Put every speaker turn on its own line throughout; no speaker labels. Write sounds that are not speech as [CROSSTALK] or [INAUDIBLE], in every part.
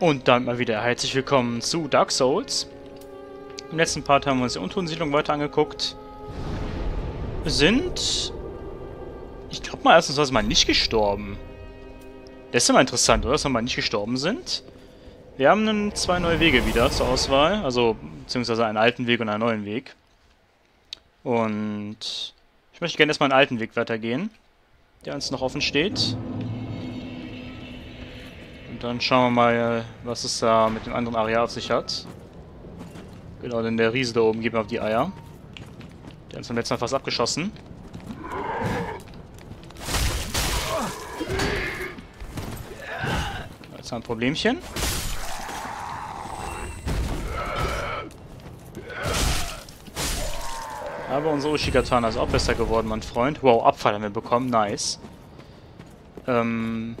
Und dann mal wieder herzlich willkommen zu Dark Souls. Im letzten Part haben wir uns die Untotensiedlung weiter angeguckt. Wir sind... Ich glaube mal erstens mal nicht gestorben. Das ist ja mal interessant, oder? Dass wir mal nicht gestorben sind. Wir haben dann zwei neue Wege wieder zur Auswahl. Also, beziehungsweise einen alten Weg und einen neuen Weg. Und... Ich möchte gerne erstmal einen alten Weg weitergehen. Der uns noch offen steht. Dann schauen wir mal, was es da mit dem anderen Areal auf sich hat. Genau, denn der Riese da oben geht mir auf die Eier. Der hat uns beim letzten Mal fast abgeschossen. Jetzt haben ein Problemchen. Aber unsere Ushikatana ist auch besser geworden, mein Freund. Wow, Abfall haben wir bekommen. Nice. Ähm...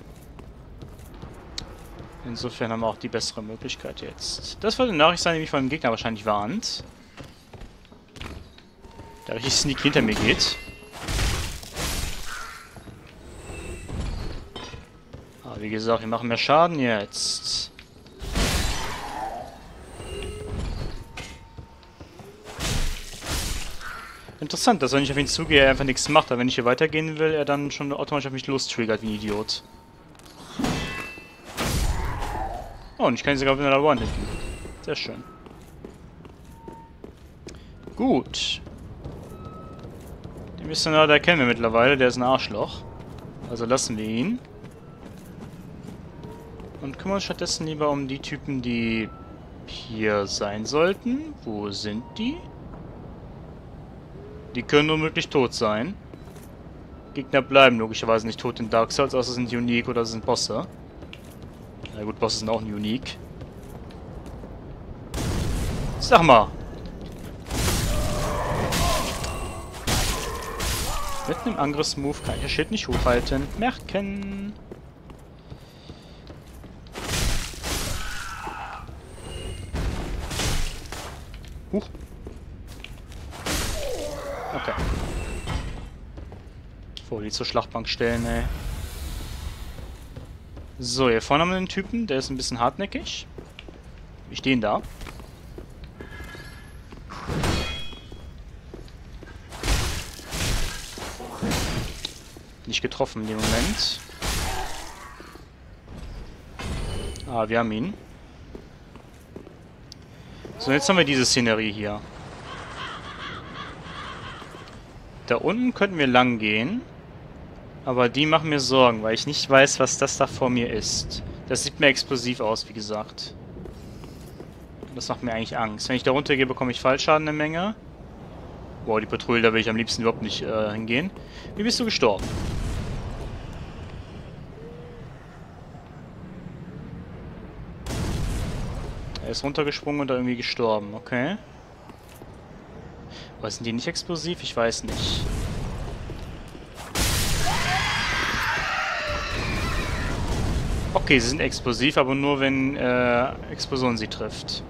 Insofern haben wir auch die bessere Möglichkeit jetzt. Das wird eine Nachricht sein, die mich von dem Gegner wahrscheinlich warnt. Der richtig sneak hinter mir geht. Aber wie gesagt, wir machen mehr Schaden jetzt. Interessant, dass wenn ich auf ihn zugehe, er einfach nichts macht, aber wenn ich hier weitergehen will, er dann schon automatisch auf mich lostriggert wie ein Idiot. Oh, und ich kann ihn sogar mit einer One hitten. Sehr schön. Gut. Den Missionar, kennen wir mittlerweile, der ist ein Arschloch. Also lassen wir ihn. Und kümmern uns stattdessen lieber um die Typen, die hier sein sollten. Wo sind die? Die können unmöglich tot sein. Gegner bleiben logischerweise nicht tot in Dark Souls, außer sind Unique oder sind Bosse. Na gut, Bosse sind auch unique. Sag mal. Mit einem Angriffsmove kann ich das Schild nicht hochhalten. Merken. Huch. Okay. Vor die zur Schlachtbank stellen, ey. So, hier vorne haben wir einen Typen, der ist ein bisschen hartnäckig. Wir stehen da. Nicht getroffen in dem Moment. Ah, wir haben ihn. So, jetzt haben wir diese Szenerie hier. Da unten könnten wir lang gehen. Aber die machen mir Sorgen, weil ich nicht weiß, was das da vor mir ist. Das sieht mir explosiv aus, wie gesagt. Das macht mir eigentlich Angst. Wenn ich da runtergehe, bekomme ich Fallschaden eine Menge. Boah, die Patrouille, da will ich am liebsten überhaupt nicht äh, hingehen. Wie bist du gestorben? Er ist runtergesprungen und da irgendwie gestorben, okay. Aber sind die nicht explosiv? Ich weiß nicht. Okay, sie sind explosiv, aber nur wenn äh, Explosion sie trifft.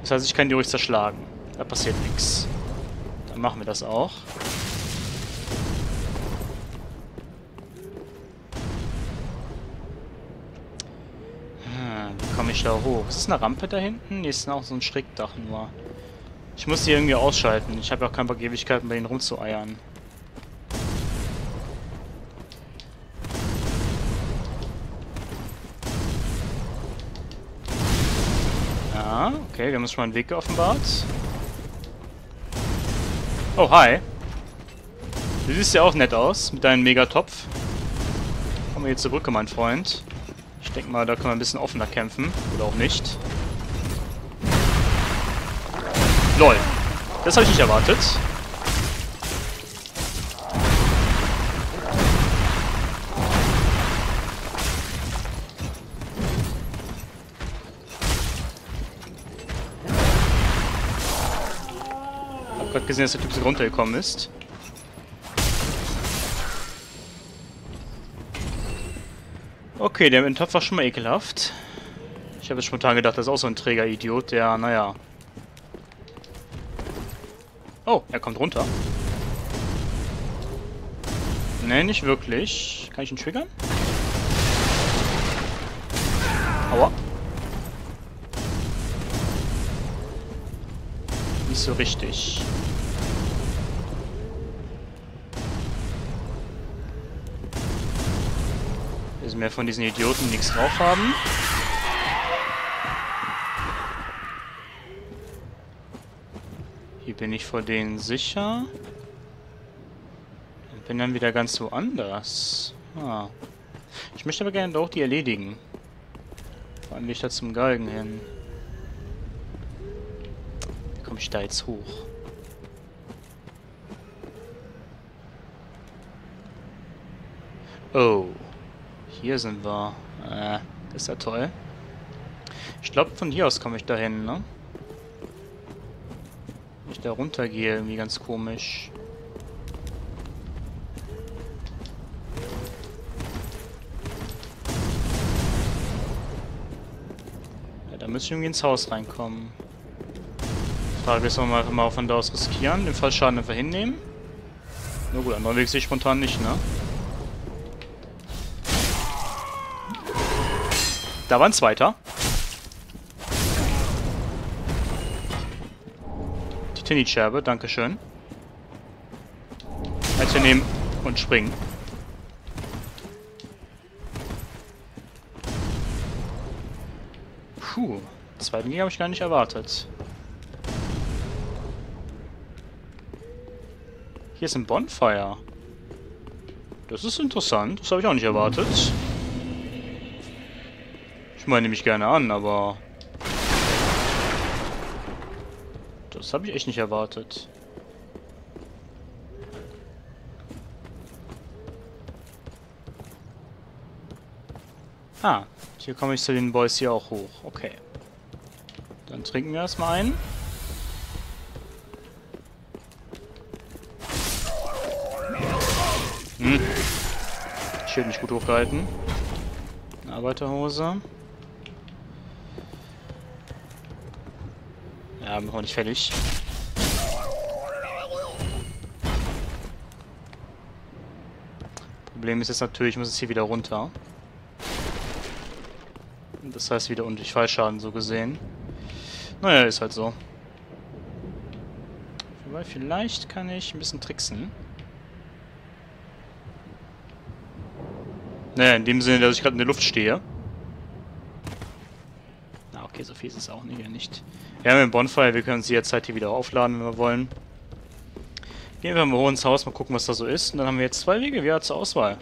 Das heißt, ich kann die ruhig zerschlagen. Da passiert nichts. Dann machen wir das auch. Hm, wie komme ich da hoch? Ist das eine Rampe da hinten? Nee, ist auch so ein Schrägdach nur. Ich muss die irgendwie ausschalten. Ich habe auch keine Ewigkeiten bei ihnen rumzueiern. Okay, wir haben uns schon mal einen Weg geoffenbart. Oh, hi. Du siehst ja auch nett aus, mit deinem Megatopf. Kommen wir jetzt zur Brücke, mein Freund. Ich denke mal, da können wir ein bisschen offener kämpfen. Oder auch nicht. LOL. Das habe ich nicht erwartet. Gerade gesehen, dass der Typ so runtergekommen ist. Okay, der dem Topf war schon mal ekelhaft. Ich habe spontan gedacht, das ist auch so ein Träger-Idiot, der, naja... Oh, er kommt runter. Ne, nicht wirklich. Kann ich ihn triggern? So richtig. Wissen mehr von diesen Idioten nichts drauf haben. Hier bin ich vor denen sicher. Und bin dann wieder ganz woanders. Ah. Ich möchte aber gerne doch die erledigen. Vor allem ich da zum Galgen hin. Ich da jetzt hoch? Oh. Hier sind wir. Äh, ist ja toll. Ich glaube, von hier aus komme ich da hin, ne? Wenn ich da runter gehe, irgendwie ganz komisch. müsste ich irgendwie ins Haus reinkommen. Ist, ob wir einfach mal von da aus riskieren, den Fallschaden einfach hinnehmen. Na gut, anderen Weg sehe ich spontan nicht, ne? Da war ein zweiter. Die Tinny-Scherbe, dankeschön. Also nehmen und springen. Puh, zweiten Gegner habe ich gar nicht erwartet. Hier ist ein Bonfire. Das ist interessant. Das habe ich auch nicht erwartet. Ich meine mich gerne an, aber... Das habe ich echt nicht erwartet. Ah, hier komme ich zu den Boys hier auch hoch. Okay. Dann trinken wir erstmal einen. Hm. Schild nicht gut hochgehalten. Arbeiterhose. Ja, machen wir nicht fertig. Problem ist jetzt natürlich, ich muss es hier wieder runter. Das heißt wieder und ich Fallschaden so gesehen. Naja, ist halt so. Wobei, vielleicht kann ich ein bisschen tricksen. Naja, in dem Sinne, dass ich gerade in der Luft stehe. Na, okay, so viel ist es auch nicht. nicht. Wir haben einen Bonfire, wir können sie jetzt halt hier wieder aufladen, wenn wir wollen. Gehen wir mal hoch ins Haus, mal gucken, was da so ist. Und dann haben wir jetzt zwei Wege wieder zur Auswahl.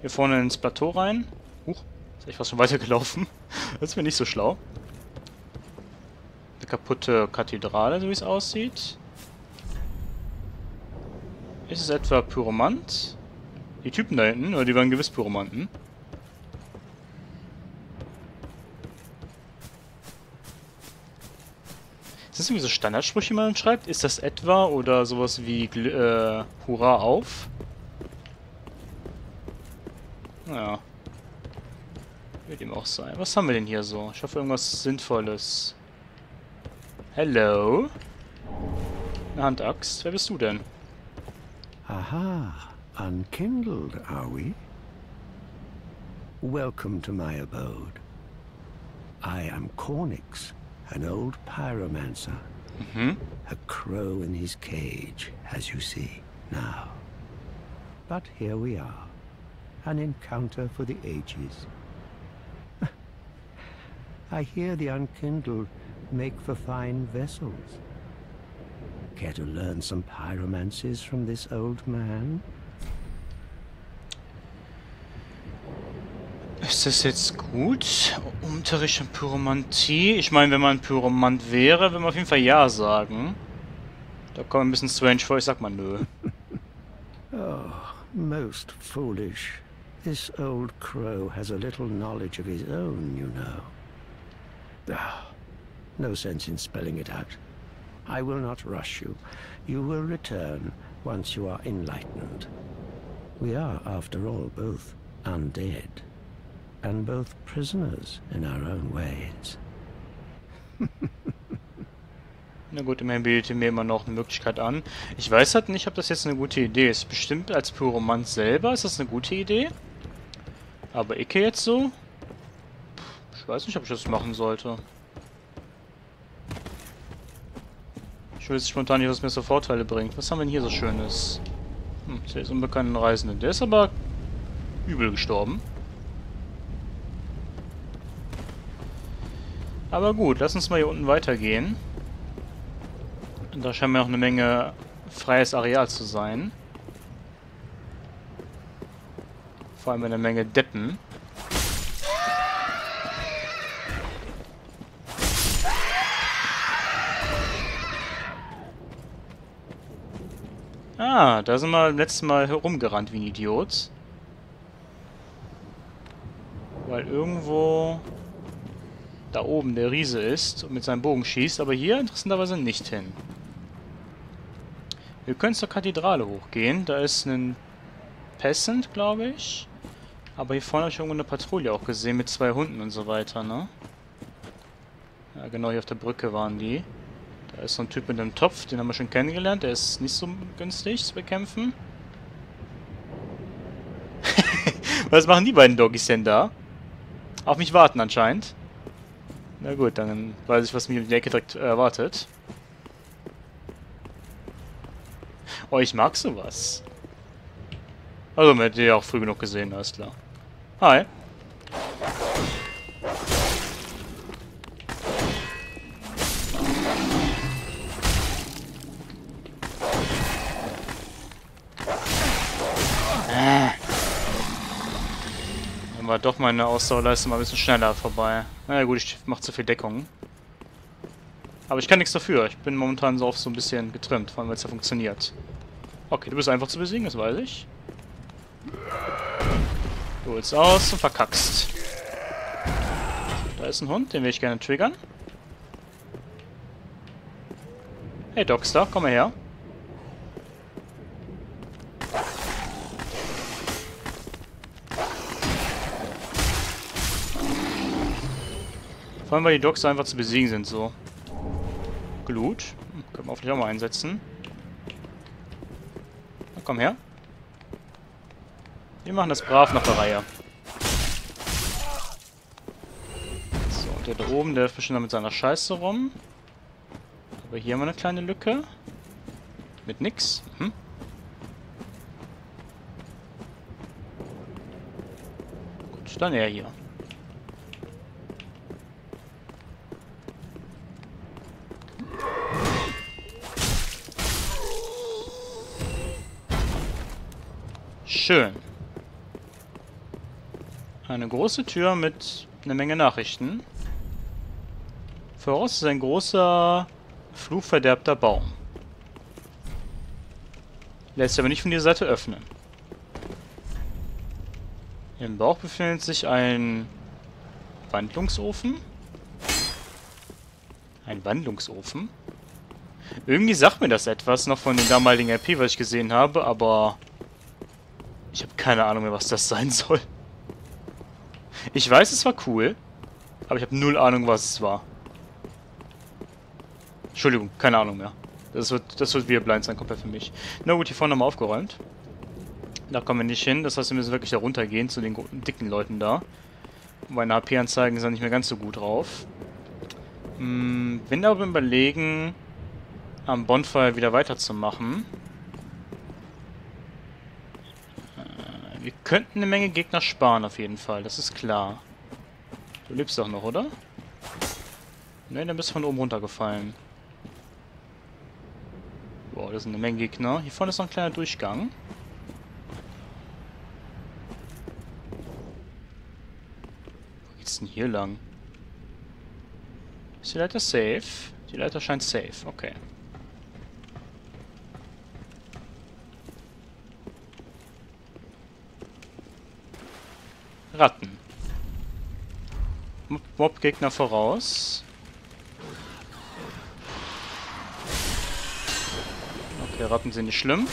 Hier vorne ins Plateau rein. Huch. Ist ich fast schon weitergelaufen. [LAUGHS] Das ist mir nicht so schlau. Eine kaputte Kathedrale, so wie es aussieht. Ist es etwa Pyromant? Die Typen da hinten, oder die waren gewiss Pyromanten. Ist das irgendwie so Standardsprüche, die man schreibt? Ist das etwa oder sowas wie äh, Hurra auf? Naja. Wird ihm auch sein. Was haben wir denn hier so? Ich hoffe irgendwas Sinnvolles. Hello? Eine Handaxt. Wer bist du denn?
Aha. Unkindled, are we? Welcome to my abode. I am Cornix, an old pyromancer.
Mm -hmm.
A crow in his cage, as you see now. But here we are. An encounter for the ages. [LAUGHS] I hear the unkindled make for fine vessels. Care to learn some pyromancies from this old man?
Ist das jetzt gut? Unterricht in Pyromantie? Ich meine, wenn man Pyromant wäre, würde man auf jeden Fall Ja sagen. Da kommt ein bisschen strange vor, ich sag mal nö. [LAUGHS]
oh, most foolish. This old crow has a little knowledge of his own, you know. Ah, no sense in spelling it out. I will not rush you. You will return once you are enlightened. We are, after all, both undead. And both prisoners in our own ways.
Na gut, immerhin bietet mir immer noch eine Möglichkeit an. Ich weiß halt nicht, ob das jetzt eine gute Idee ist. Bestimmt als Pyromant selber ist das eine gute Idee. Aber Icke jetzt so? Ich weiß nicht, ob ich das machen sollte. Ich jetzt spontan nicht, was mir so Vorteile bringt. Was haben wir denn hier so Schönes? Hm, der ist unbekannten Reisenden. Der ist aber übel gestorben. Aber gut, lass uns mal hier unten weitergehen. Da scheint mir auch eine Menge freies Areal zu sein. Vor allem eine Menge Deppen. Ah, da sind wir beim letzten Mal herumgerannt wie ein Idiot. Weil irgendwo da oben der Riese ist und mit seinem Bogen schießt, aber hier interessanterweise nicht hin. Wir können zur Kathedrale hochgehen. Da ist ein Peasant, glaube ich. Aber hier vorne habe ich irgendwo eine Patrouille auch gesehen mit zwei Hunden und so weiter, ne? Ja, genau hier auf der Brücke waren die. Da ist so ein Typ mit einem Topf, den haben wir schon kennengelernt. Der ist nicht so günstig zu bekämpfen. [LAUGHS] Was machen die beiden Doggies denn da? Auf mich warten anscheinend. Na gut, dann weiß ich, was mich in die Ecke direkt erwartet. Oh, ich mag sowas. Also, man hätte ja auch früh genug gesehen, alles klar. Hi. Doch meine Ausdauerleiste mal ein bisschen schneller vorbei. Na ja, gut, ich mache zu viel Deckung. Aber ich kann nichts dafür. Ich bin momentan so auf so ein bisschen getrimmt, vor allem weil es ja funktioniert. Okay, du bist einfach zu besiegen, das weiß ich. Du holst aus und verkackst. Da ist ein Hund, den will ich gerne triggern. Hey Dogstar, komm mal her. Vor allem, weil die Dogs einfach zu besiegen sind, so. Glut. Hm, können wir hoffentlich auch mal einsetzen. Komm her. Wir machen das brav nach der Reihe. So, und der da oben, der fischt mit seiner Scheiße rum. Aber hier haben wir eine kleine Lücke. Mit nix. Hm. Gut, dann er hier. Schön. Eine große Tür mit einer Menge Nachrichten. Voraus ist ein großer, fluchverderbter Baum. Lässt sich aber nicht von dieser Seite öffnen. Im Bauch befindet sich ein Wandlungsofen. Ein Wandlungsofen? Irgendwie sagt mir das etwas noch von dem damaligen RP, was ich gesehen habe, aber ich habe keine Ahnung mehr, was das sein soll. Ich weiß, es war cool, aber ich habe null Ahnung, was es war. Entschuldigung, keine Ahnung mehr. Das wird, das wird wieder blind sein, komplett für mich. Na gut, hier vorne haben wir aufgeräumt. Da kommen wir nicht hin, das heißt, wir müssen wirklich da runtergehen zu den dicken Leuten da. Meine HP-Anzeigen sind nicht mehr ganz so gut drauf. Hm, bin aber überlegen, am Bonfire wieder weiterzumachen. Wir könnten eine Menge Gegner sparen auf jeden Fall, das ist klar. Du lebst doch noch, oder? Ne, dann bist du von oben runtergefallen. Boah, das sind eine Menge Gegner. Hier vorne ist noch ein kleiner Durchgang. Wo geht's denn hier lang? Ist die Leiter safe? Die Leiter scheint safe, okay. Ratten. Mob-Gegner voraus. Okay, Ratten sind nicht schlimm.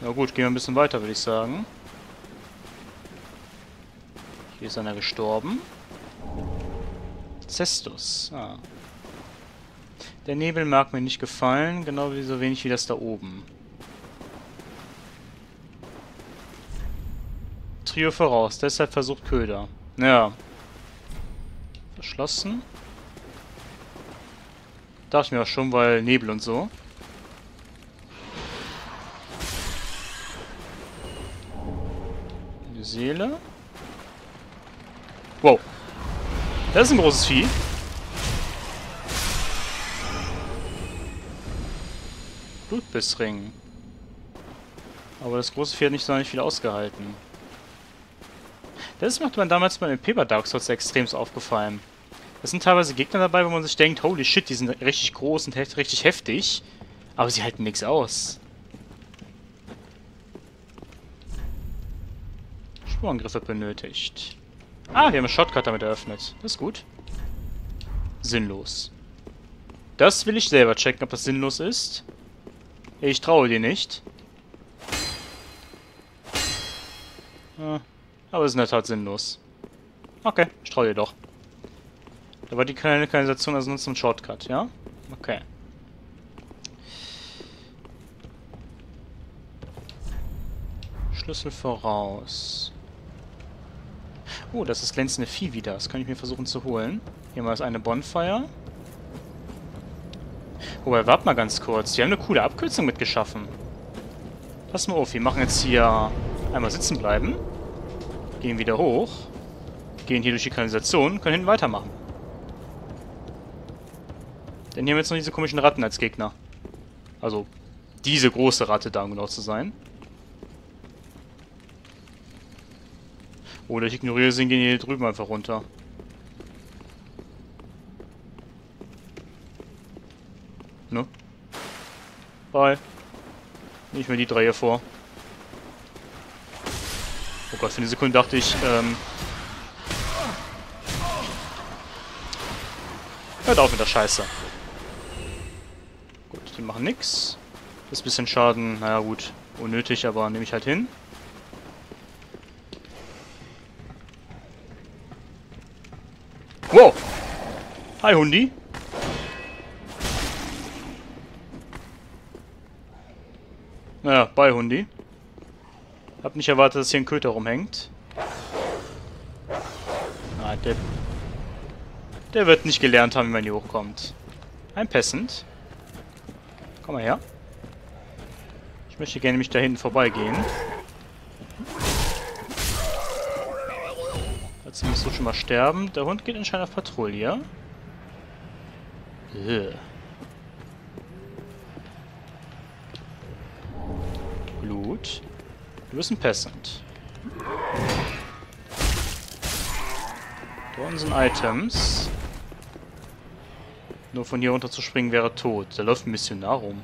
Na gut, gehen wir ein bisschen weiter, würde ich sagen. Hier ist einer gestorben. Cestus. Ah. Der Nebel mag mir nicht gefallen, genau so wenig wie das da oben. Voraus, deshalb versucht Köder. Ja. Verschlossen. Dachte ich mir auch schon, weil Nebel und so. Eine Seele. Wow. Das ist ein großes Vieh. Blutbissring. Aber das große Vieh hat nicht so nicht viel ausgehalten. Das ist mir damals bei den Paper Dark Souls extrem aufgefallen. Es sind teilweise Gegner dabei, wo man sich denkt, holy shit, die sind richtig groß und richtig heftig. Aber sie halten nichts aus. Spurangriffe benötigt. Ah, wir haben einen Shotcut damit eröffnet. Das ist gut. Sinnlos. Das will ich selber checken, ob das sinnlos ist. Ich traue dir nicht. Ah, aber es ist in der Tat sinnlos. Okay, ich traue dir doch. Da war die kleine Kanalisation also nur zum Shortcut, ja? Okay. Schlüssel voraus. Oh, das ist glänzende Vieh wieder. Das kann ich mir versuchen zu holen. Hier mal ist eine Bonfire. Wobei, warte mal ganz kurz. Die haben eine coole Abkürzung mitgeschaffen. Pass mal auf, wir machen jetzt hier einmal sitzen bleiben. Gehen wieder hoch. Gehen hier durch die Kanalisation, können hinten weitermachen. Denn hier haben wir jetzt noch diese komischen Ratten als Gegner. Also, diese große Ratte da, um genau zu sein. Oder ich ignoriere sie und gehe hier drüben einfach runter. Ne? Bye. Nicht mehr die drei hier vor. Oh Gott, für eine Sekunde dachte ich, ähm... Hört auf mit der Scheiße. Die machen nix. Das bisschen Schaden, naja gut, unnötig, aber nehme ich halt hin. Wow! Hi Hundi. Naja, bei Hundi. Hab nicht erwartet, dass hier ein Köter rumhängt. Ah, der... Der wird nicht gelernt haben, wie man hier hochkommt. Ein Peasant. Komm mal her. Ich möchte gerne mich da hinten vorbeigehen. Dazu musst du schon mal sterben. Der Hund geht anscheinend auf Patrouille. Ugh. Blut. Du bist ein Peasant. Da unten sind Items. Nur von hier runter zu springen wäre tot. Da läuft ein Missionar rum.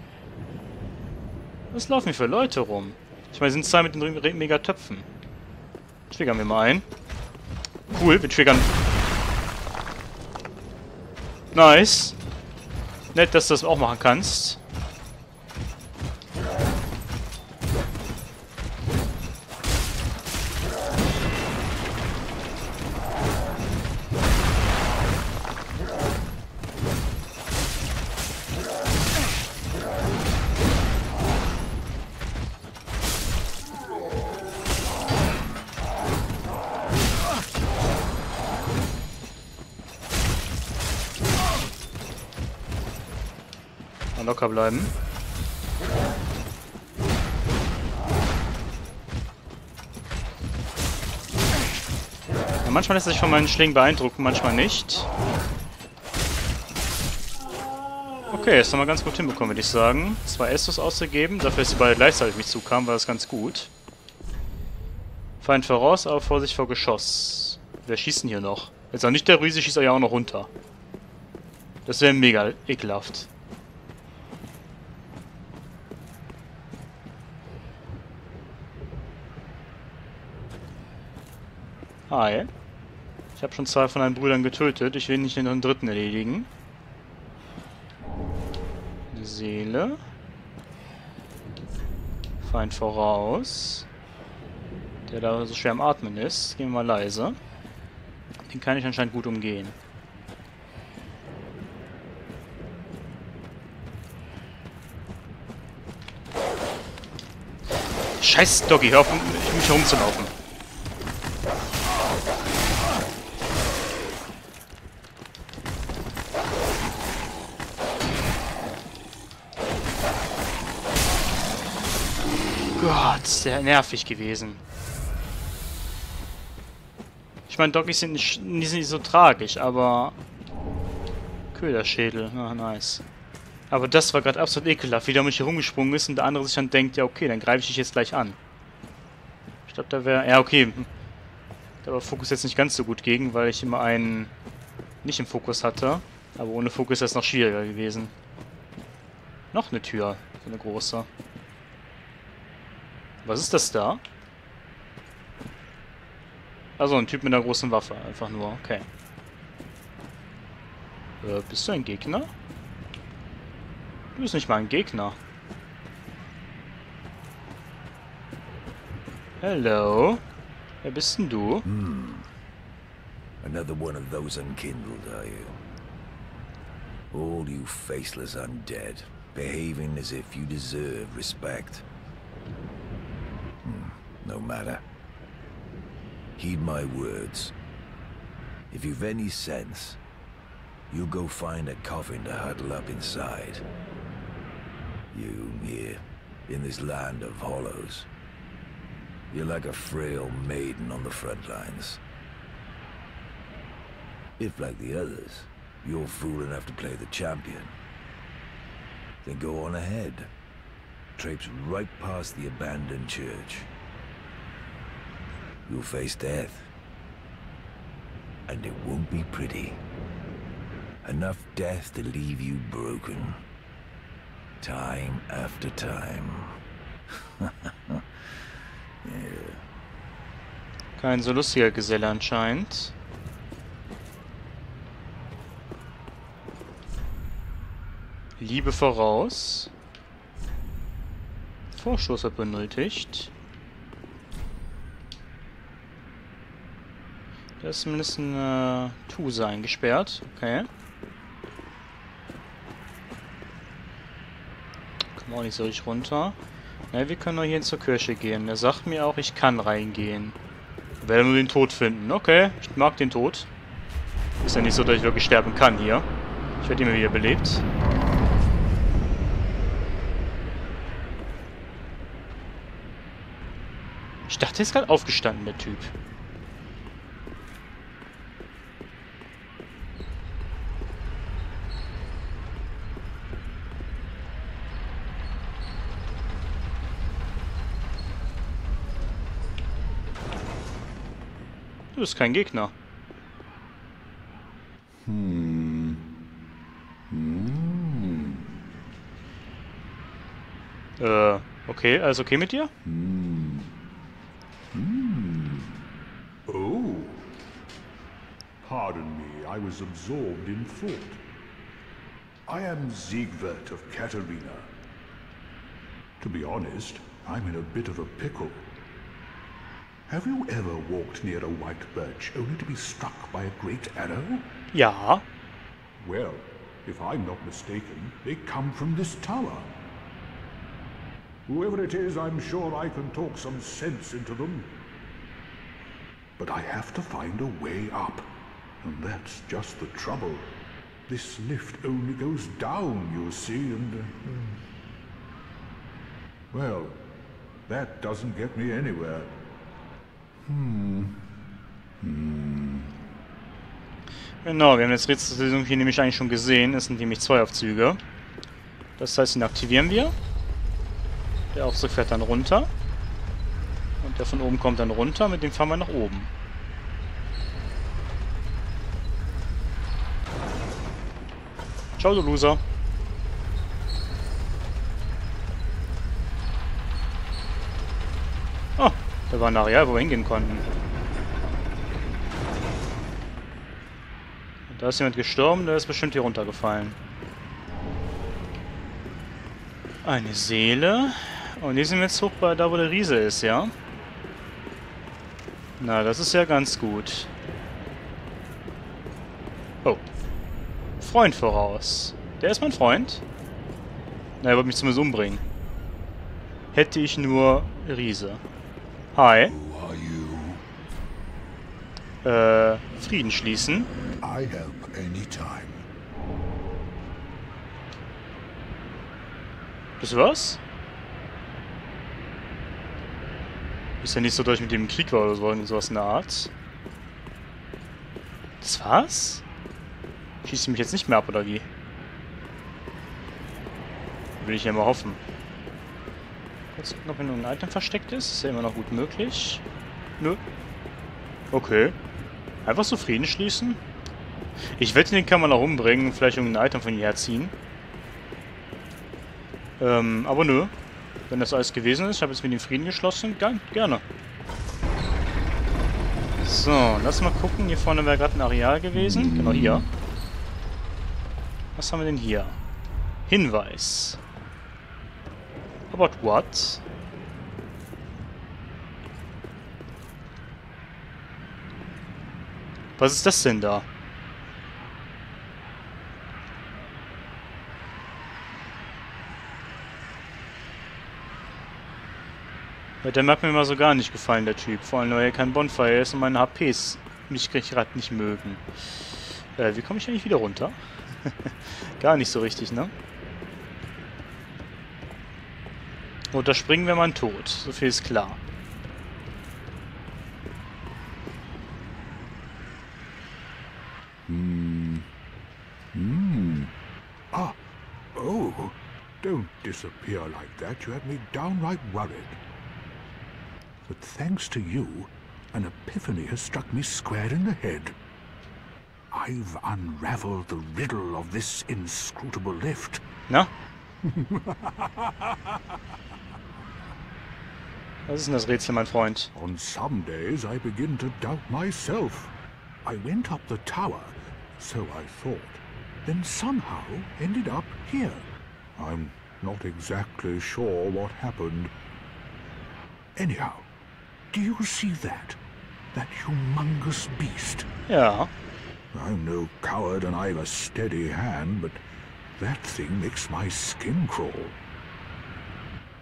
Was laufen hier für Leute rum? Ich meine, sind zwei mit den Megatöpfen. Triggern wir mal ein. Cool, wir triggern. Nice. Nett, dass du das auch machen kannst. Locker bleiben. Ja, manchmal lässt sich von meinen Schlingen beeindrucken, manchmal nicht. Okay, das haben wir ganz gut hinbekommen, würde ich sagen. Zwei Estus ausgegeben, dafür, dass sie beide gleichzeitig mich zukamen, war das ganz gut. Feind voraus, aber Vorsicht vor Geschoss. Wer schießt denn hier noch? Jetzt auch nicht der Rüse, schießt er ja auch noch runter. Das wäre mega ekelhaft. Hi. Ich habe schon zwei von deinen Brüdern getötet. Ich will nicht den dritten erledigen. Eine Seele. Feind voraus. Der da so schwer am Atmen ist. Gehen wir mal leise. Den kann ich anscheinend gut umgehen. Scheiß Doggy, hör auf, mich herumzulaufen. Sehr nervig gewesen. Ich meine, Doggies sind nicht, nicht so tragisch, aber... Köderschädel, ah, nice. Aber das war gerade absolut ekelhaft, wie der mich hier rumgesprungen ist und der andere sich dann denkt, ja okay, dann greife ich dich jetzt gleich an. Ich glaube, da wäre... Ja, okay. Da war Fokus jetzt nicht ganz so gut gegen, weil ich immer einen nicht im Fokus hatte. Aber ohne Fokus ist das noch schwieriger gewesen. Noch eine Tür. So eine große. Was ist das da? Also ein Typ mit einer großen Waffe. Einfach nur. Okay. Äh, bist du ein Gegner? Du bist nicht mal ein Gegner. Hello. Wer bist denn du?
Hmm. Another one of those unkindled, are you? All you faceless undead, behaving as if you deserve respect. No matter. Heed my words. If you've any sense, you go find a coffin to huddle up inside. You here, in this land of hollows. You're like a frail maiden on the front lines. If, like the others, you're fool enough to play the champion, then go on ahead. Traipse right past the abandoned church. You'll face death. And it won't be pretty. Enough death to leave you broken. Time after time. [LAUGHS] yeah.
Kein so lustiger Geselle anscheinend. Liebe voraus. Vorstoß wird benötigt. Da ist zumindest eine Tuse eingesperrt. Okay. Kommen auch nicht so richtig runter. Ne, wir können nur hier zur Kirche gehen. Er sagt mir auch, ich kann reingehen. Ich werde nur den Tod finden. Okay, ich mag den Tod. Ist ja nicht so, dass ich wirklich sterben kann hier. Ich werde immer wieder belebt. Ich dachte, er ist gerade aufgestanden, der Typ. Bist kein Gegner.
Hm. Hm.
Äh, okay, alles okay mit dir?
Hm. Hm. Oh. Pardon me, I was absorbed in thought. I am Siegwert of Katarina. To be honest, I'm in a bit of a pickle. Have you ever walked near a white birch only to be struck by a great arrow?
Ja.
Well, if I'm not mistaken, they come from this tower. Whoever it is, I'm sure I can talk some sense into them. But I have to find a way up. And that's just the trouble. This lift only goes down, you see, and... Uh, well, that doesn't get me anywhere. Hm. Hm.
Genau, wir haben jetzt Rätsellösung hier nämlich eigentlich schon gesehen. Es sind nämlich zwei Aufzüge. Das heißt, den aktivieren wir. Der Aufzug fährt dann runter. Und der von oben kommt dann runter. Mit dem fahren wir nach oben. Ciao, du Loser. Da war ein Areal, wo wir hingehen konnten. Da ist jemand gestorben, der ist bestimmt hier runtergefallen. Eine Seele. Und hier sind wir jetzt hoch bei da, wo der Riese ist, ja? Na, das ist ja ganz gut. Oh. Freund voraus. Der ist mein Freund. Na, er wollte mich zumindest umbringen. Hätte ich nur Riese. Hi. Äh, Frieden schließen.
I help anytime.
Das was? Ist ja nicht so, dass ich mit dem Krieg war oder so, sowas in der Art. Das war's? Schießt sie mich jetzt nicht mehr ab, oder wie? Will ich ja mal hoffen. Kurz gucken, ob hier noch ein Item versteckt ist. Ist ja immer noch gut möglich. Nö. Okay. Einfach so Frieden schließen? Ich wette, den kann man noch umbringen. Vielleicht irgendein Item von ihr herziehen. Ähm, aber nö. Wenn das alles gewesen ist, ich habe jetzt mit dem Frieden geschlossen. Ge gerne. So, lass mal gucken. Hier vorne wäre gerade ein Areal gewesen. Genau hier. Was haben wir denn hier? Hinweis. About what? Was ist das denn da? Der hat mir mal so gar nicht gefallen, der Typ. Vor allem, weil er kein Bonfire ist und meine HPs mich gerade nicht mögen. Äh, wie komme ich eigentlich wieder runter? [LAUGHS] gar nicht so richtig, ne? Und da springen wir mal tot. So viel ist klar.
Hmm. Hmm. Ah. Oh. Don't disappear like that. You had me downright worried. But thanks to you, an epiphany has struck me square in the head. I've unraveled the riddle of this inscrutable lift.
Na? [LAUGHS] Was ist denn das Rätsel, mein Freund?
On some days I begin to doubt myself. I went up the tower, so I thought, then somehow ended up here. I'm not exactly sure what happened. Anyhow, do you see that? That humongous beast?
Yeah.
I'm no coward and I've a steady hand, but that thing makes my skin crawl.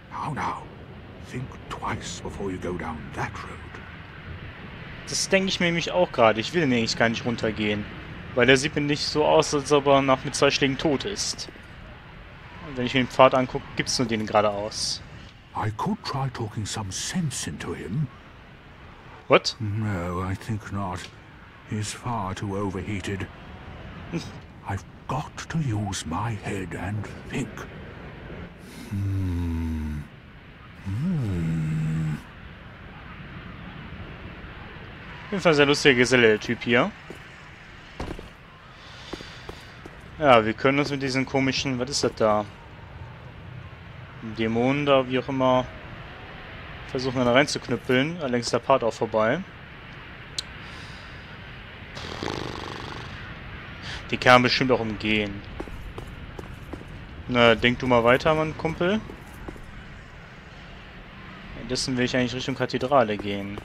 How now? Think twice before you go down that road.
Das denke ich mir nämlich auch gerade. Ich will nämlich gar nicht runtergehen. Weil der sieht mir nicht so aus, als ob er nach mit zwei Schlägen tot ist. Und wenn ich mir den Pfad angucke, gibt es nur den geradeaus.
I could try talking some sense into him.
What?
No, I think not. He's far too overheated. [LAUGHS] I've got to use my head and think. Hmm. Hmm.
Auf jeden Fall sehr lustiger Geselle, der Typ hier. Ja, wir können uns mit diesen komischen... Was ist das da? Dämonen da, wie auch immer, versuchen da reinzuknüppeln. Allerdings ist der Part auch vorbei. Die kann bestimmt auch umgehen. Na, denk du mal weiter, mein Kumpel. Währenddessen will ich eigentlich Richtung Kathedrale gehen.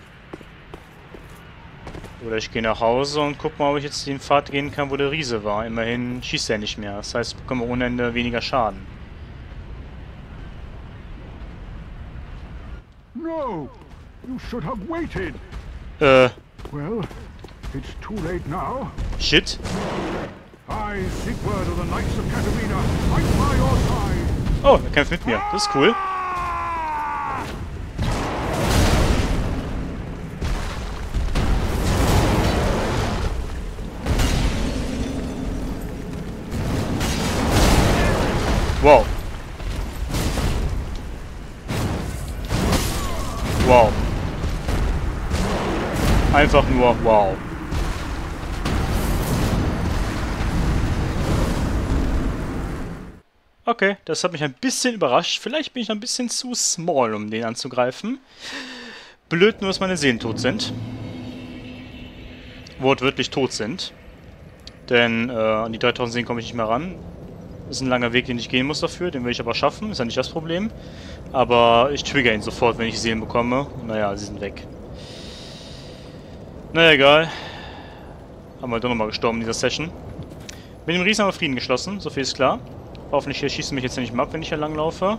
Oder ich gehe nach Hause und guck mal, ob ich jetzt den Pfad gehen kann, wo der Riese war. Immerhin schießt er nicht mehr. Das heißt, wir bekommen ohne Ende weniger Schaden.
No! You should have waited!
Äh,
Well, it's too late now.
shit.
I, Siegward of the Knights of Katarina, fight by your side!
Oh, er kämpft mit mir. Das ist cool. Wow. Wow. Einfach nur wow. Okay, das hat mich ein bisschen überrascht. Vielleicht bin ich ein bisschen zu small, um den anzugreifen. Blöd nur, dass meine Seelen tot sind. Wortwörtlich tot sind. Denn äh, an die 3000 Seelen komme ich nicht mehr ran. Ist ein langer Weg, den ich gehen muss dafür. Den will ich aber schaffen. Ist ja nicht das Problem. Aber ich trigger ihn sofort, wenn ich Seelen bekomme. Naja, sie sind weg. Naja, egal. Haben wir doch nochmal gestorben in dieser Session. Mit dem Riesen haben wir Frieden geschlossen, so viel ist klar. Hoffentlich schießt mich jetzt nicht mehr ab, wenn ich hier langlaufe.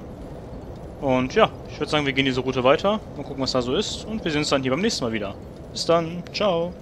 Und ja, ich würde sagen, wir gehen diese Route weiter. Mal gucken, was da so ist. Und wir sehen uns dann hier beim nächsten Mal wieder. Bis dann. Ciao.